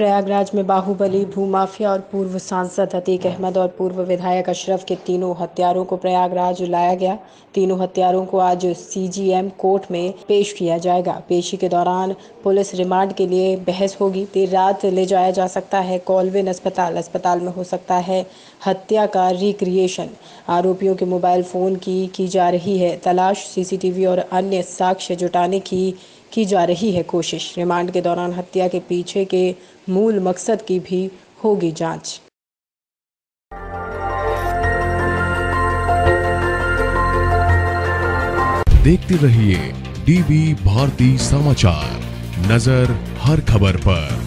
प्रयागराज में बाहुबली, भूमाफिया और पूर्व सांसद अतीक अहमद और पूर्व विधायक अशरफ के तीनों हत्यारों को प्रयागराज लाया गया। तीनों हत्यारों को आज सीजीएम कोर्ट में पेश किया जाएगा। पेशी के दौरान पुलिस रिमांड के लिए बहस होगी। देर रात ले जाया जा सकता है कॉलविन अस्पताल। अस्पताल में हो सकता है हत्या का रिक्रिएशन आरोपियों के मोबाइल फ़ोन की की जा रही है तलाश। सीसीटीवी और अन्य साक्ष्य जुटाने की की जा रही है कोशिश। रिमांड के दौरान हत्या के पीछे के मूल मकसद की भी होगी जाँच। देखते रहिए डीवी भारती समाचार। नज़र हर खबर पर।